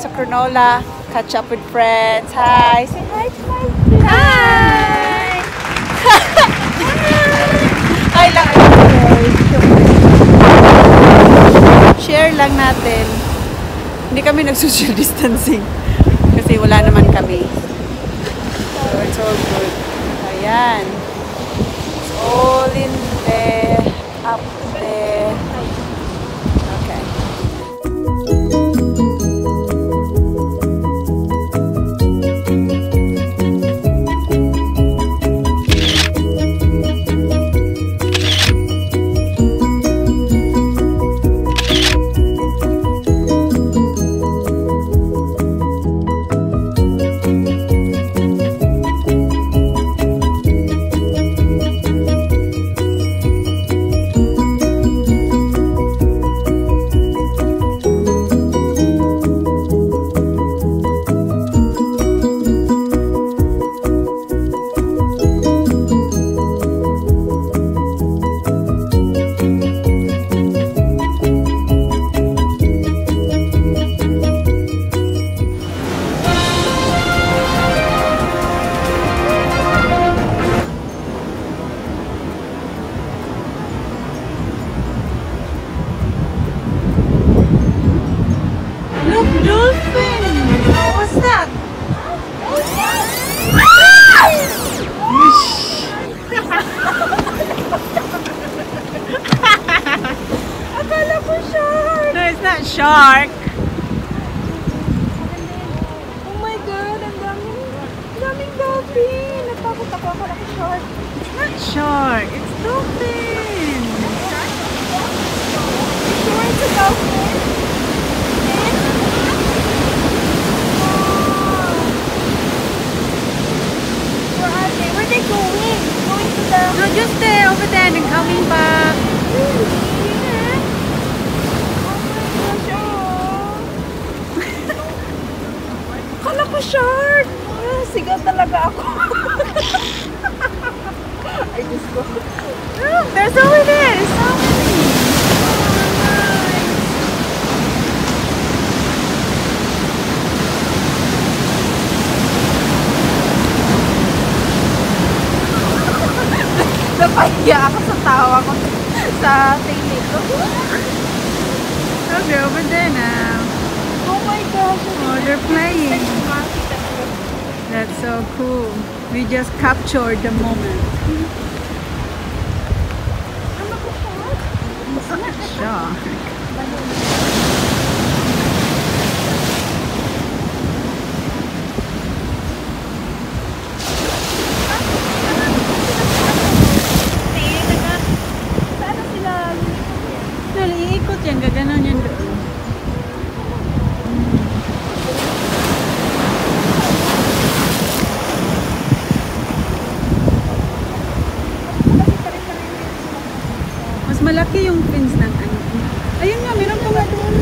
sa Cronulla. Catch up with friends. Hi! Say hi to my friends! Hi! Hi lang. Share lang natin. Hindi kami nag-social distancing. Kasi wala naman kami. So, it's all good. Ayan. It's all in there. Up there. Shark. Oh my God, ang daming, daming dolphin! Natakot ako, akala ko shark. It's not shark, it's dolphin! Sure, it's a dolphin? Where are they? Where they going? Going to the... No, just stay over there and coming back. Kala shark! Ah, sigaw talaga ako. Ay, Diyos ko. Look, there's over there. There's so many. Napahiya ako sa tawa ko sa tinig ko. Okay, over there now. So cool. We just captured the moment. Not shark. Mas malaki yung fins ng ano. Ayun nga, meron pa nga doon.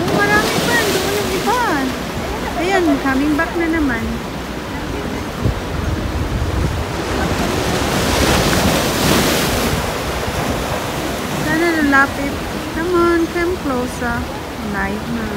Yung marami pa, doon yung iba. Ayan, coming back na naman. Sana lalapit. Come on, come closer. Live na.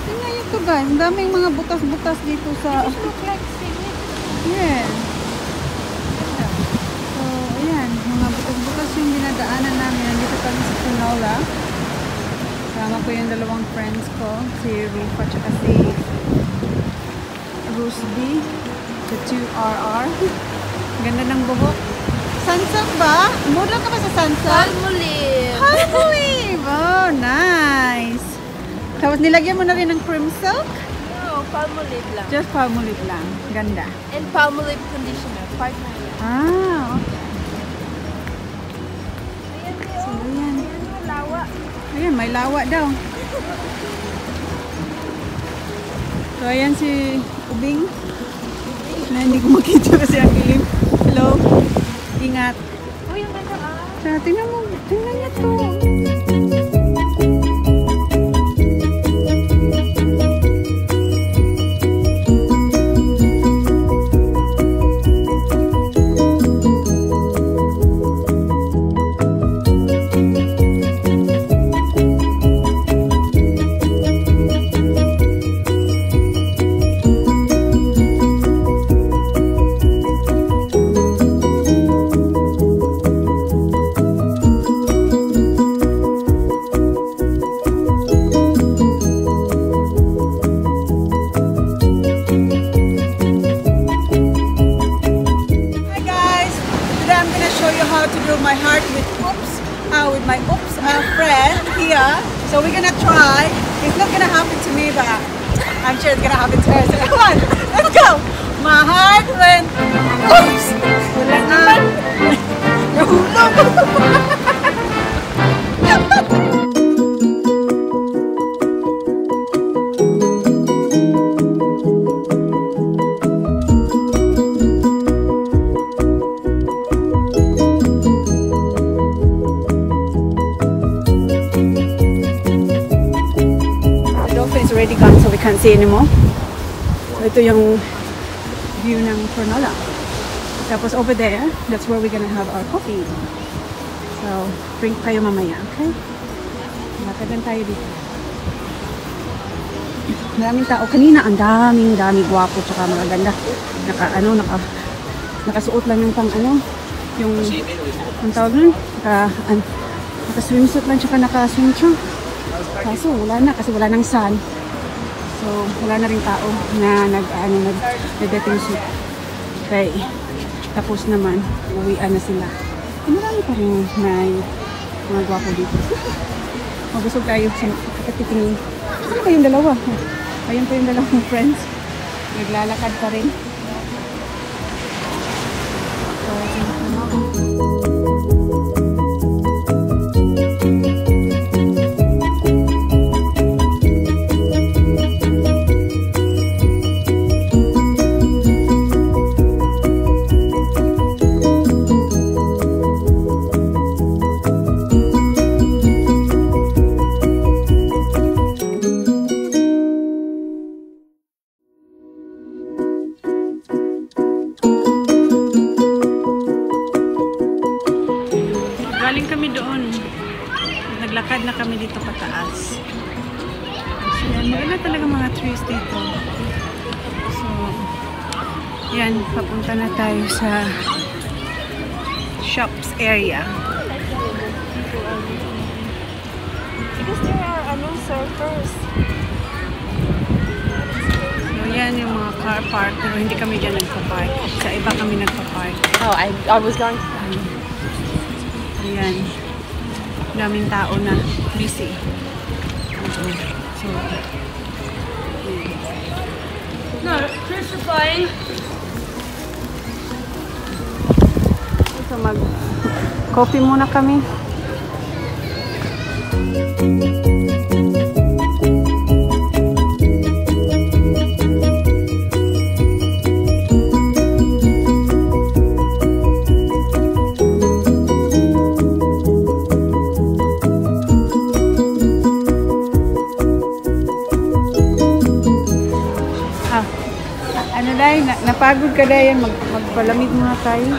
Tingnan nyo to guys. Ang daming mga butas-butas dito sa... Look like signature. Yes. So, ayan. Mga butas-butas yung dinadaanan namin. Nandito kami sa Pinola. Kasama ko yung dalawang friends ko. Si Rufa at si Rusby. The 2RR. Ganda ng buhok. Sunset ba? Mura ka ba sa sunset? Palmolive. Palmolive! Oh, nice! Tapos nilagyan mo na rin ng cream silk? Palmolive lang. Just palmolive lang. Ganda. And palmolive conditioner. Partner yan. Ah, okay. Ayan, So, Leo. ayan. Ayan, yung lawa. Ayan, may lawa daw. So, ayan si Ubing. Na hindi ko makita kasi ang ilim. Hello? Ingat. Oh, yung ganda ah. So, tingnan mo. Tingnan niya to. Gonna to me, but I'm sure it's gonna happen to her. So come on, let's go! My heart went oops! anymore. So ito yung view ng Cronulla. Tapos over there, that's where we're gonna have our coffee. So, drink tayo mamaya, okay? Matagan tayo dito. Maraming tao. Kanina, ang daming, daming gwapo tsaka mga ganda. Naka, ano, naka, nakasuot lang yung pang, ano, yung, ang tawag nun? Naka, an, naka swimsuit lang tsaka naka swim trunk. Kaso wala na kasi wala nang sun. So wala na rin tao na nag ano nag nagdating shoot. Okay. Tapos naman uwian na sila. Eh, marami pa rin may mga gwapo dito. Mabusog tayo sa katitingin. Ano kayong dalawa? Ayun pa yung dalawang friends. Naglalakad pa rin. So, Naglakad na kami dito pataas. So, yan. Maganda talaga mga trees dito. So, yan. Papunta na tayo sa shops area. Because there are ano, surfers. So, yan yung mga car park. Pero hindi kami dyan nagpa-park. Sa iba kami nagpa-park. Oh, I, I was going to... Ayan. Daming tao na busy. So, No, crucifying. So mag coffee muna kami. Ah, napagod ka dahil, mag, magpalamig muna tayo.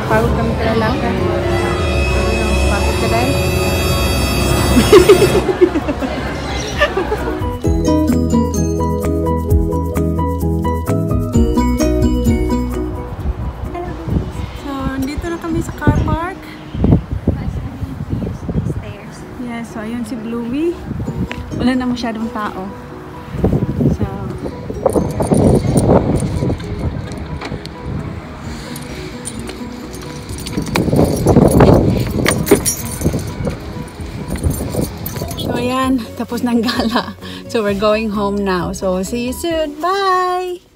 Napagod kami kalalakad. Napagod ka dahil. so, dito na kami sa car park. Yes, so ayun si Bluey. Wala na masyadong tao. Ayan, tapos ng gala. So, we're going home now. So, see you soon. Bye!